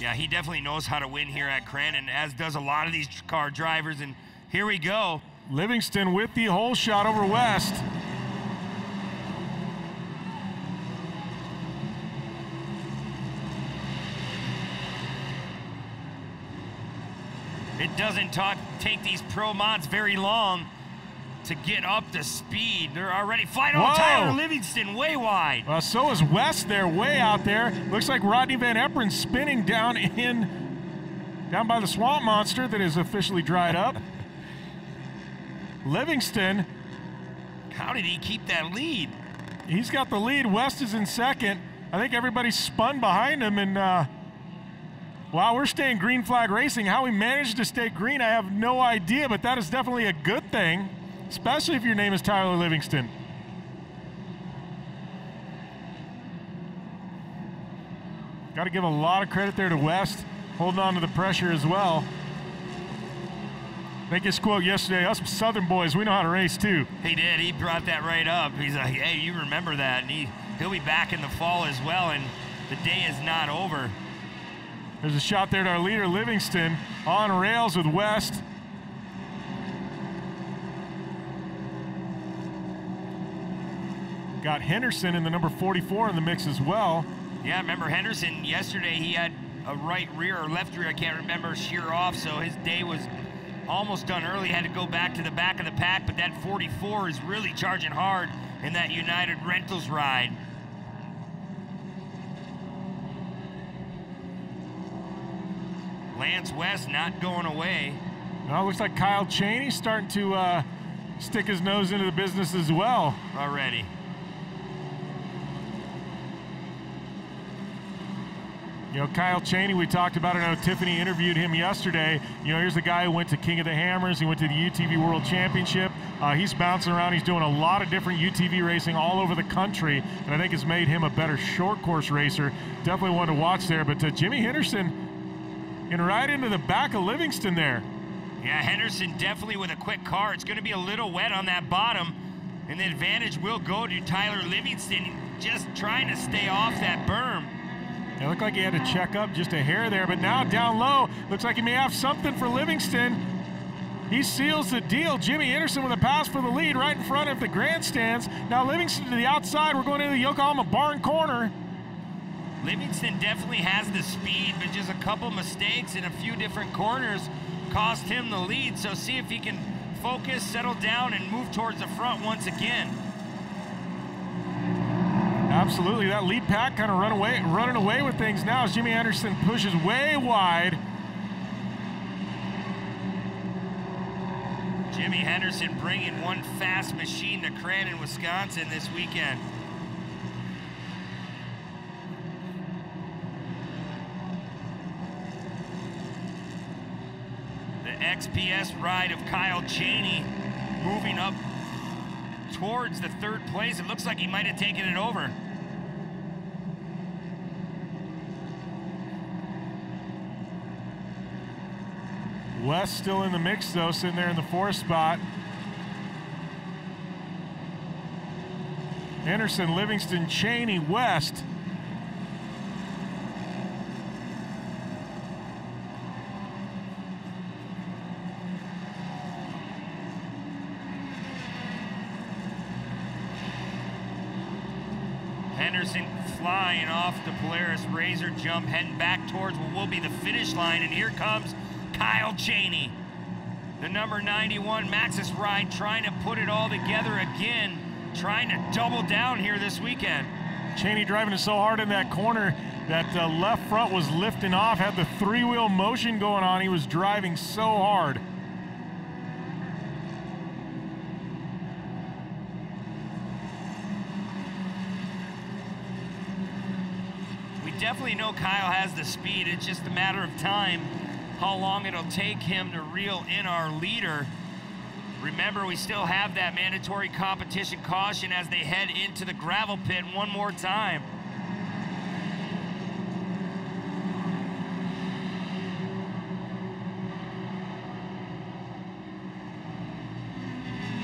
Yeah, he definitely knows how to win here at Crandon, as does a lot of these car drivers. And here we go. Livingston with the hole shot over West. It doesn't talk, take these pro mods very long to get up to speed. They're already flying. Whoa. Tyler Livingston way wide. Uh, so is West there, way out there. Looks like Rodney Van Eperen spinning down in, down by the swamp monster that is officially dried up. Livingston, How did he keep that lead? he's got the lead. West is in second. I think everybody spun behind him, and uh, wow, we're staying green flag racing. How we managed to stay green, I have no idea, but that is definitely a good thing, especially if your name is Tyler Livingston. Got to give a lot of credit there to West, holding on to the pressure as well. Think his quote yesterday, us Southern boys, we know how to race too. He did. He brought that right up. He's like, hey, you remember that. And he, he'll be back in the fall as well. And the day is not over. There's a shot there to our leader, Livingston, on rails with West. Got Henderson in the number 44 in the mix as well. Yeah, remember Henderson yesterday, he had a right rear or left rear, I can't remember, sheer off. So his day was almost done early. Had to go back to the back of the pack. But that 44 is really charging hard in that United Rentals ride. Lance West not going away. Now it looks like Kyle Cheney starting to uh, stick his nose into the business as well. already. You know, Kyle Cheney, we talked about it. I know Tiffany interviewed him yesterday. You know, here's the guy who went to King of the Hammers. He went to the UTV World Championship. Uh, he's bouncing around. He's doing a lot of different UTV racing all over the country, and I think it's made him a better short course racer. Definitely one to watch there. But uh, Jimmy Henderson, in right into the back of Livingston there. Yeah, Henderson definitely with a quick car. It's going to be a little wet on that bottom, and the advantage will go to Tyler Livingston just trying to stay off that berm. It looked like he had to check up just a hair there, but now down low, looks like he may have something for Livingston. He seals the deal. Jimmy Henderson with a pass for the lead right in front of the grandstands. Now Livingston to the outside. We're going into the Yokohama barn corner. Livingston definitely has the speed, but just a couple mistakes in a few different corners cost him the lead. So see if he can focus, settle down, and move towards the front once again. Absolutely, that lead pack kind of run away, running away with things now as Jimmy Henderson pushes way wide. Jimmy Henderson bringing one fast machine to Crandon, Wisconsin this weekend. The XPS ride of Kyle Cheney moving up towards the third place. It looks like he might have taken it over. West still in the mix though, sitting there in the fourth spot. Henderson, Livingston, Cheney, West. Henderson flying off the Polaris RZR jump, heading back towards what will be the finish line. And here comes Kyle Cheney, the number 91 Maxxis ride, trying to put it all together again, trying to double down here this weekend. Cheney driving it so hard in that corner that uh, left front was lifting off, had the three wheel motion going on. He was driving so hard. Definitely know Kyle has the speed. It's just a matter of time how long it'll take him to reel in our leader. Remember, we still have that mandatory competition caution as they head into the gravel pit one more time.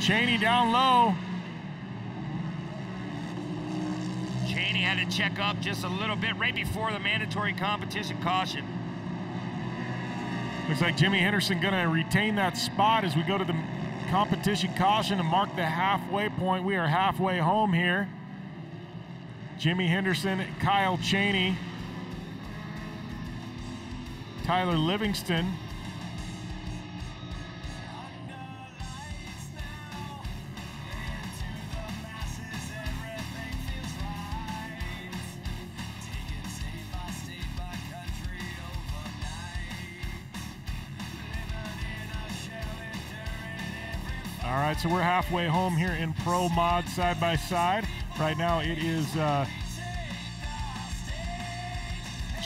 Cheney down low. Cheney had to check up just a little bit right before the mandatory competition caution. Looks like Jimmy Henderson going to retain that spot as we go to the competition caution to mark the halfway point. We are halfway home here. Jimmy Henderson, Kyle Cheney, Tyler Livingston. All right, so we're halfway home here in Pro Mod side by side. Right now it is uh,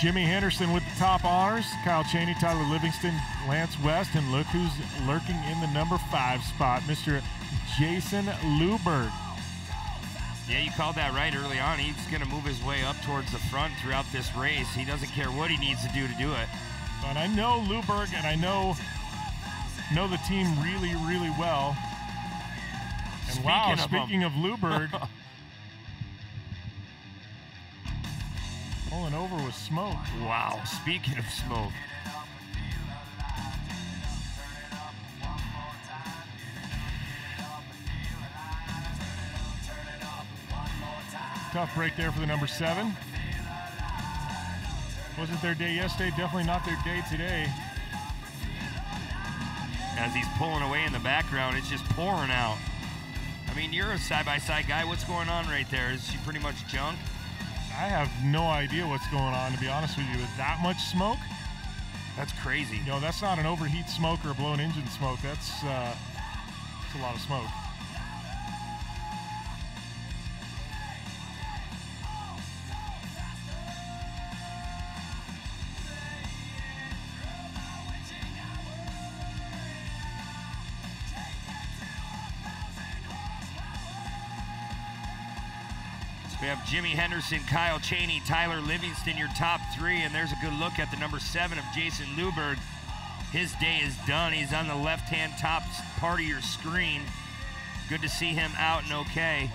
Jimmy Henderson with the top honors, Kyle Cheney, Tyler Livingston, Lance West, and look who's lurking in the number five spot, Mr. Jason Luberg. Yeah, you called that right early on. He's going to move his way up towards the front throughout this race. He doesn't care what he needs to do to do it. And I know Luberg, and I know know the team really, really well. And Speaking wow, of um, speaking of Luberg, pulling over with smoke. Wow, speaking of smoke. Tough break there for the number seven. Wasn't their day yesterday, definitely not their day today. As he's pulling away in the background, it's just pouring out. I mean, you're a side-by-side guy. What's going on right there? Is she pretty much junk? I have no idea what's going on, to be honest with you. With that much smoke, That's crazy. you know, that's not an overheat smoke or a blown engine smoke. That's, uh, that's a lot of smoke. Jimmy Henderson, Kyle Cheney, Tyler Livingston, your top three, and there's a good look at the number seven of Jason Luberg. His day is done. He's on the left-hand top part of your screen. Good to see him out and okay.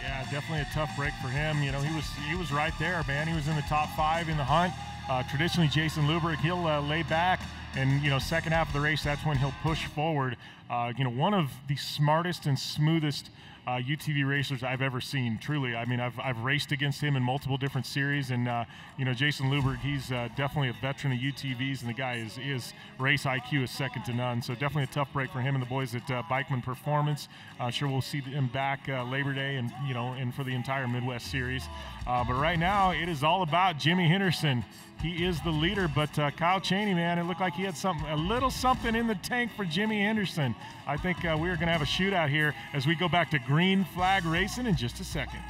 Yeah, definitely a tough break for him. You know, he was he was right there, man. He was in the top five in the hunt. Uh, traditionally, Jason Luberg, he'll uh, lay back, and you know, second half of the race, that's when he'll push forward. Uh, you know, one of the smartest and smoothest uh, UTV racers I've ever seen. Truly, I mean, I've, I've raced against him in multiple different series, and uh, you know, Jason Luberg, he's uh, definitely a veteran of UTVs, and the guy is is race IQ is second to none. So definitely a tough break for him and the boys at uh, Bikeman Performance. Uh, sure, we'll see him back uh, Labor Day, and you know, and for the entire Midwest Series. But right now, it is all about Jimmy Henderson. He is the leader, but uh, Kyle Cheney, man, it looked like he had something, a little something in the tank for Jimmy Henderson. I think uh, we are going to have a shootout here as we go back to green flag racing in just a second.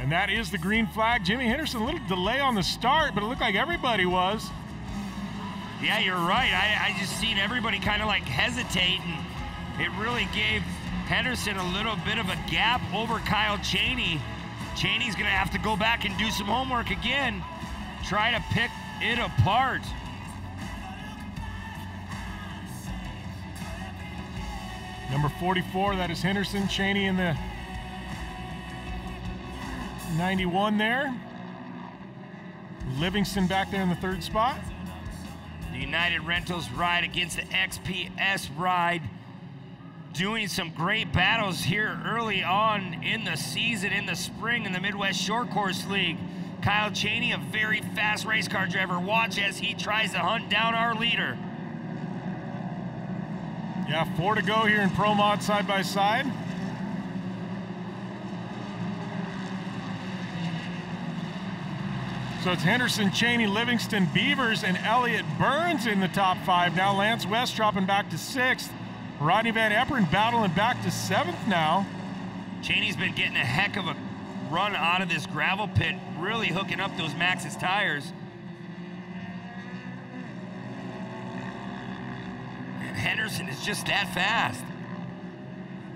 And that is the green flag. Jimmy Henderson, a little delay on the start, but it looked like everybody was. Yeah, you're right. I, I just seen everybody kind of like hesitate, and it really gave Henderson a little bit of a gap over Kyle Cheney. Cheney's gonna have to go back and do some homework again, try to pick it apart. Number 44, that is Henderson. Cheney in the 91 there. Livingston back there in the third spot. The United Rentals ride against the XPS ride. Doing some great battles here early on in the season, in the spring, in the Midwest Short Course League. Kyle Cheney, a very fast race car driver. Watch as he tries to hunt down our leader. Yeah, four to go here in Pro Mod side by side. So it's Henderson, Cheney, Livingston, Beavers, and Elliott Burns in the top five. Now Lance West dropping back to sixth. Rodney Van Eperen battling back to seventh now. Cheney's been getting a heck of a run out of this gravel pit, really hooking up those Maxxis tires. And Henderson is just that fast.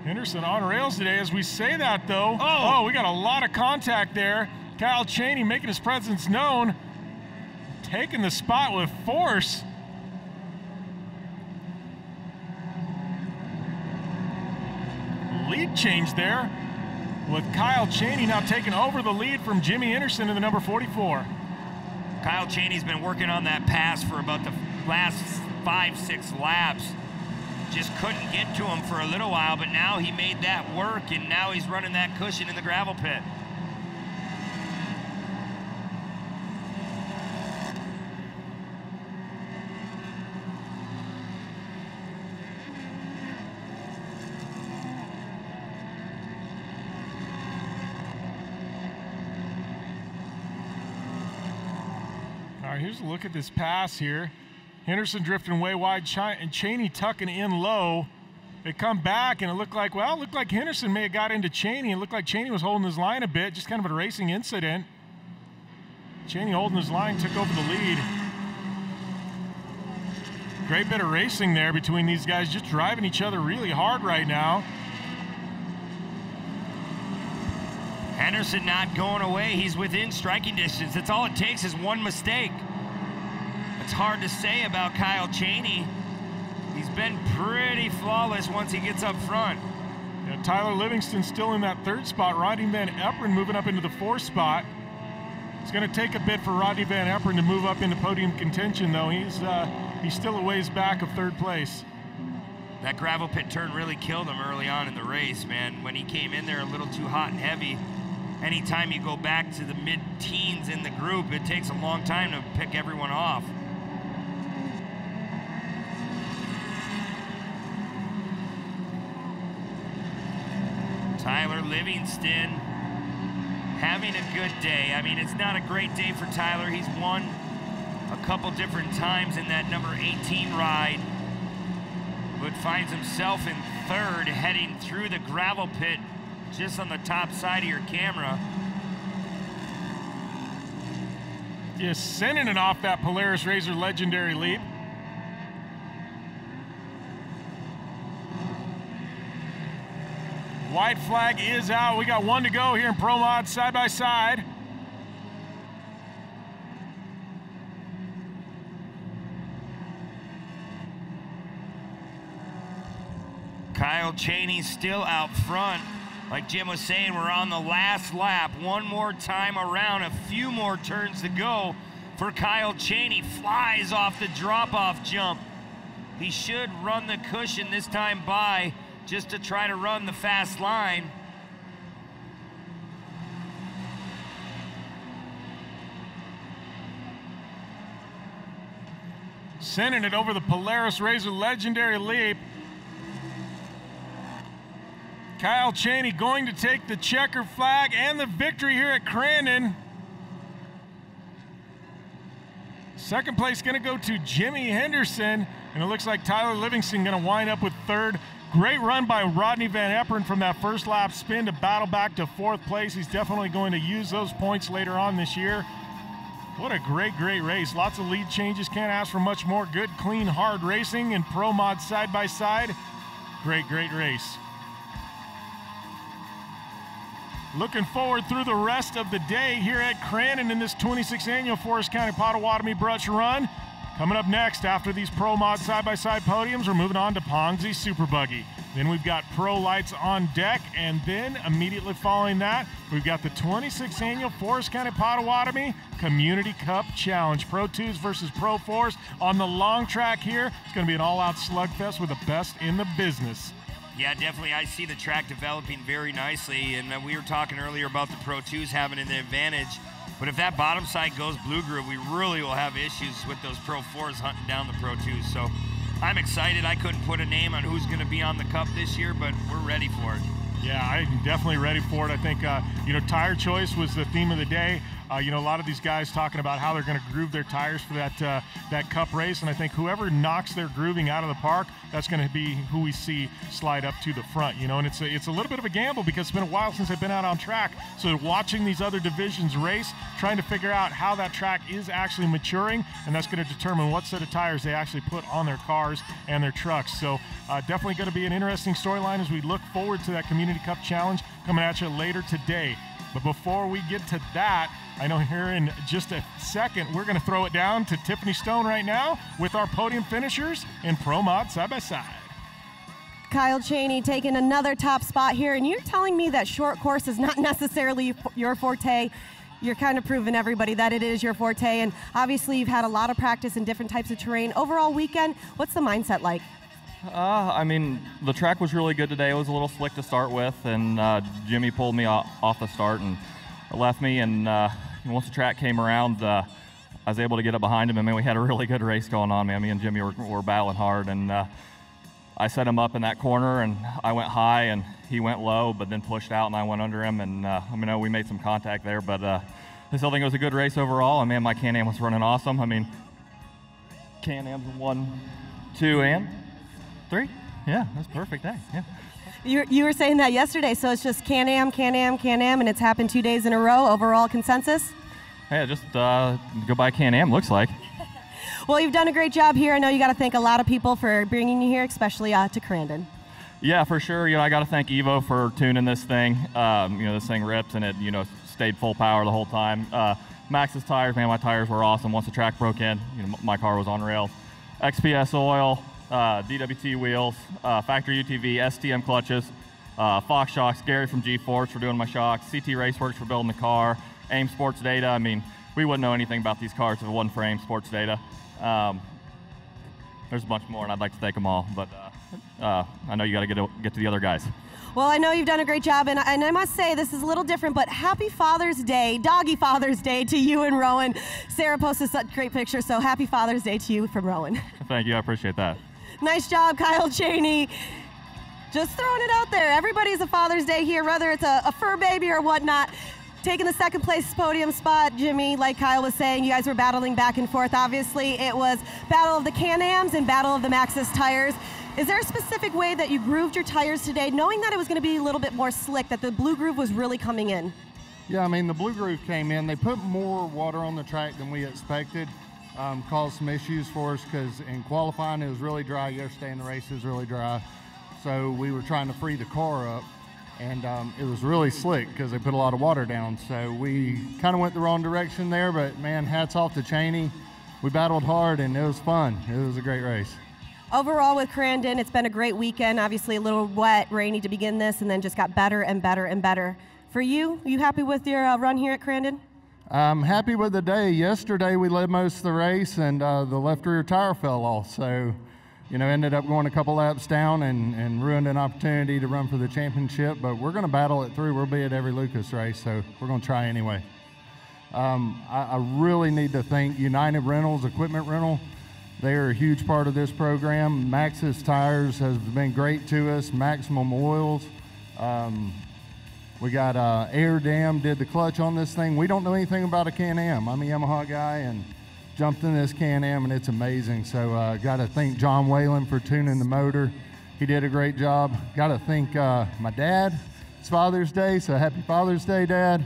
Henderson on rails today. As we say that, though, oh, Oh. we got a lot of contact there. Kyle Cheney making his presence known, taking the spot with force. Lead change there with Kyle Cheney now taking over the lead from Jimmy Henderson in the number 44. Kyle Cheney's been working on that pass for about the last five, six laps. Just couldn't get to him for a little while, but now he made that work, and now he's running that cushion in the gravel pit. All right, here's a look at this pass here. Henderson drifting way wide, and Cheney tucking in low. They come back, and it looked like, well, it looked like Henderson may have got into Cheney. It looked like Cheney was holding his line a bit, just kind of a racing incident. Cheney holding his line, took over the lead. Great bit of racing there between these guys, just driving each other really hard right now. Henderson not going away. He's within striking distance. That's all it takes is one mistake. It's hard to say about Kyle Cheney. He's been pretty flawless once he gets up front. Yeah, Tyler Livingston still in that third spot. Rodney Van Eperen moving up into the fourth spot. It's going to take a bit for Rodney Van Eperen to move up into podium contention, though. He's uh, he's still a ways back of third place. That gravel pit turn really killed him early on in the race, man. When he came in there a little too hot and heavy, anytime you go back to the mid-teens in the group, it takes a long time to pick everyone off. Tyler Livingston having a good day. I mean, it's not a great day for Tyler. He's won a couple different times in that number 18 ride, but finds himself in third heading through the gravel pit just on the top side of your camera. Just sending it off that Polaris RZR legendary leap. White flag is out. We got one to go here in Pro Mod side by side. Kyle Cheney still out front. Like Jim was saying, we're on the last lap. One more time around, a few more turns to go for Kyle Cheney. Flies off the drop-off jump. He should run the cushion this time by just to try to run the fast line. Sending it over the Polaris RZR legendary leap. Kyle Cheney going to take the checker flag and the victory here at Crandon. Second place going to go to Jimmy Henderson, and it looks like Tyler Livingston going to wind up with third. Great run by Rodney Van Eperen from that first lap spin to battle back to fourth place. He's definitely going to use those points later on this year. What a great, great race. Lots of lead changes. Can't ask for much more. Good, clean, hard racing and pro mod side by side. Great, great race. Looking forward through the rest of the day here at Crandon in this 26th annual Forest County Potawatomi Brush Run. Coming up next after these Pro Mod side-by-side podiums, we're moving on to Pongzi Super Buggy. Then we've got Pro Lights on deck, and then immediately following that, we've got the 26th annual Forest County Potawatomi Community Cup Challenge. Pro 2s versus Pro 4s on the long track here. It's going to be an all-out slugfest with the best in the business. Yeah, definitely. I see the track developing very nicely, and uh, we were talking earlier about the Pro 2s having an advantage. But if that bottom side goes blue groove, we really will have issues with those Pro 4s hunting down the Pro 2s. So I'm excited. I couldn't put a name on who's going to be on the Cup this year, but we're ready for it. Yeah, I'm definitely ready for it. I think, uh, you know, tire choice was the theme of the day. Uh, you know, a lot of these guys talking about how they're going to groove their tires for that uh, that Cup race, and I think whoever knocks their grooving out of the park, that's going to be who we see slide up to the front. You know, and it's a, it's a little bit of a gamble because it's been a while since I've been out on track. So watching these other divisions race, trying to figure out how that track is actually maturing, and that's going to determine what set of tires they actually put on their cars and their trucks. So uh, definitely going to be an interesting storyline as we look forward to that Community Cup Challenge coming at you later today. But before we get to that, I know here in just a second, we're going to throw it down to Tiffany Stone right now with our podium finishers in Pro Mod side by side. Kyle Cheney taking another top spot here, and you're telling me that short course is not necessarily your forte. You're kind of proving everybody that it is your forte, and obviously you've had a lot of practice in different types of terrain. Overall weekend, what's the mindset like? Uh, I mean, the track was really good today. It was a little slick to start with, and uh, Jimmy pulled me off, off, the start and left me. And uh, once the track came around, uh, I was able to get up behind him. I mean, we had a really good race going on, man. Me and Jimmy were, were battling hard, and uh, I set him up in that corner, and I went high, and he went low, but then pushed out, and I went under him. And uh, I mean, we made some contact there, but I still think it was a good race overall. And man, my Can-Am was running awesome. I mean, Can-Am's one, two, and Three? Yeah, that's perfect. Yeah. You, you were saying that yesterday, so it's just Can Am, Can Am, Can Am, and it's happened two days in a row. Overall consensus? Yeah, just uh, go by Can Am, looks like. well, you've done a great job here. I know you got to thank a lot of people for bringing you here, especially uh, to Crandon. Yeah, for sure. You know, I got to thank Evo for tuning this thing. Um, you know, this thing rips and it, you know, stayed full power the whole time. Uh, Maxxis tires, man, my tires were awesome. Once the track broke in, you know, my car was on rails. XPS oil, uh, DWT wheels, uh, factory UTV, STM clutches, uh, Fox shocks, Gary from G-Force for doing my shocks, CT Raceworks for building the car, AIM Sports Data. I mean, we wouldn't know anything about these cars if it wasn't for AIM Sports Data. Um, there's a bunch more, and I'd like to thank them all, but uh, uh, I know you got to get get to the other guys. Well, I know you've done a great job, and, and I must say this is a little different, but happy Father's Day, doggy Father's Day to you and Rowan. Sarah posted such great pictures, so happy Father's Day to you from Rowan. Thank you, I appreciate that. Nice job, Kyle Cheney. Just throwing it out there. Everybody's a Father's Day here, whether it's a, a fur baby or whatnot. Taking the second place podium spot, Jimmy, like Kyle was saying, you guys were battling back and forth. Obviously, it was Battle of the Can-Ams and Battle of the Maxxis tires. Is there a specific way that you grooved your tires today, knowing that it was going to be a little bit more slick, that the blue groove was really coming in? Yeah, I mean, the blue groove came in. They put more water on the track than we expected um, caused some issues for us because in qualifying it was really dry yesterday and the race was really dry. So we were trying to free the car up and um, it was really slick because they put a lot of water down. So we kind of went the wrong direction there, but man, hats off to Cheney. We battled hard and it was fun. It was a great race. Overall, with Crandon, it's been a great weekend. Obviously, a little wet, rainy to begin this, and then just got better and better and better. For you, you happy with your uh, run here at Crandon? I'm happy with the day. Yesterday we led most of the race and uh, the left rear tire fell off. So, you know, ended up going a couple laps down and, and ruined an opportunity to run for the championship. But we're going to battle it through. We'll be at every Lucas race, so we're going to try anyway. Um, I, I, really need to thank United Rentals, Equipment Rental. They are a huge part of this program. Maxxis Tires has been great to us. Maximum Oils. Um, we got uh, Air Dam did the clutch on this thing. We don't know anything about a Can-Am. I'm a Yamaha guy and jumped in this Can-Am and it's amazing. So uh, got to thank John Whalen for tuning the motor. He did a great job. Got to thank uh, my dad. It's Father's Day, so happy Father's Day, Dad.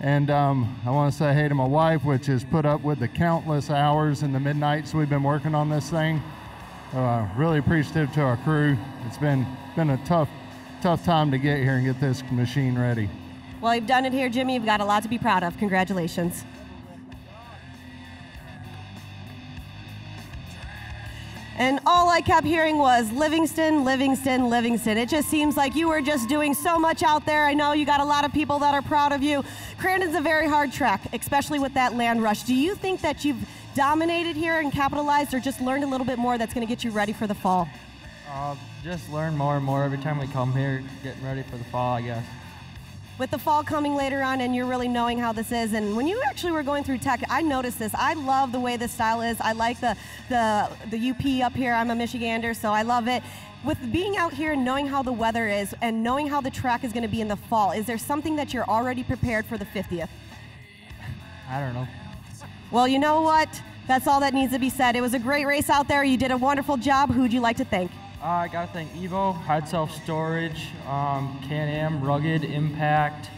And um, I want to say hey to my wife, which has put up with the countless hours and the midnights we've been working on this thing. Uh, really appreciative to our crew. It's been been a tough tough time to get here and get this machine ready. Well, you've done it here, Jimmy. You've got a lot to be proud of. Congratulations. And all I kept hearing was Livingston, Livingston, Livingston. It just seems like you were just doing so much out there. I know you got a lot of people that are proud of you. Crandon's a very hard track, especially with that land rush. Do you think that you've dominated here and capitalized or just learned a little bit more that's going to get you ready for the fall? Uh, just learn more and more every time we come here, getting ready for the fall, I guess. With the fall coming later on, and you're really knowing how this is, and when you actually were going through tech, I noticed this. I love the way this style is. I like the the the UP up here. I'm a Michigander, so I love it. With being out here and knowing how the weather is, and knowing how the track is going to be in the fall, is there something that you're already prepared for the 50th? I don't know. Well, you know what? That's all that needs to be said. It was a great race out there. You did a wonderful job. Who'd you like to thank? Uh, I gotta thank Evo, Hide Self Storage, um, Can-Am, Rugged, Impact,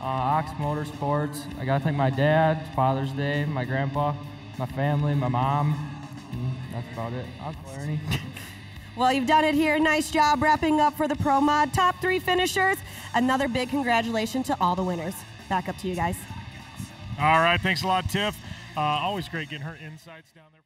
uh, Ox Motorsports. I gotta thank my dad, Father's Day, my grandpa, my family, my mom. Mm, that's about it. Uncle Ernie. well, you've done it here. Nice job wrapping up for the Pro Mod top three finishers. Another big congratulations to all the winners. Back up to you guys. All right, thanks a lot, Tiff. Uh, always great getting her insights down there.